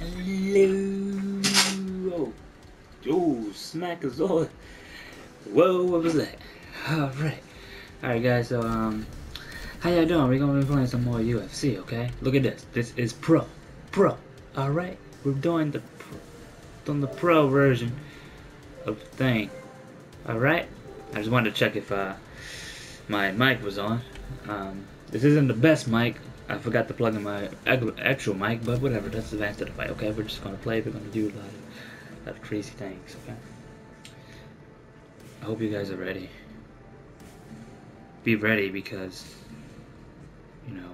Hello. Oh, smack us all. Whoa, what was that? Alright. Alright guys, so um how y'all doing? We're gonna be playing some more UFC, okay? Look at this. This is pro. Pro. Alright? We're doing the pro, doing the pro version of the thing. Alright? I just wanted to check if uh my mic was on. Um this isn't the best mic. I forgot to plug in my actual mic, but whatever, that's the advanced fight, okay? We're just gonna play, we're gonna do a lot of, lot of crazy things, okay? I hope you guys are ready. Be ready because, you know,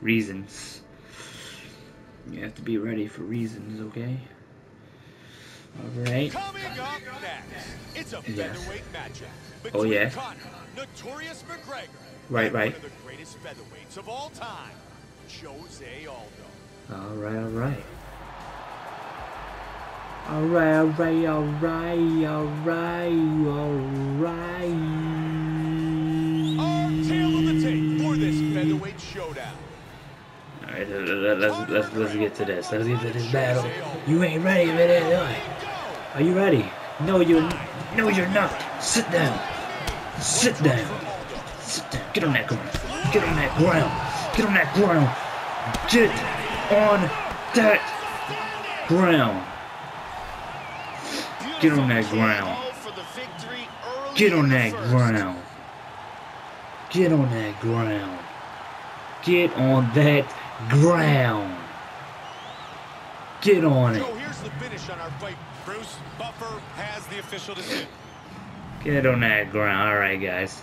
reasons. You have to be ready for reasons, okay? Alright. Coming up next, it's a Yes. Oh, yeah? Notorious McGregor, Right, right. one of the greatest featherweights of all time, Jose Aldo. Alright, alright. Alright, alright, alright, alright, Our tale of the tape for this featherweight showdown. Alright, let's, let's, let's get to this. Let's get to this battle. You ain't ready for this, are you? Are you ready? No, you're, no, you're not. Sit down. Sit down. Sit down. Get on that ground. Get on that ground. Get on that ground. Get on that ground. Get on that ground. Get on that ground. Get on that ground. Get on that ground. Get on it. Here's the finish on our fight. Bruce Buffer has the official decision. Get on that ground. All right, guys.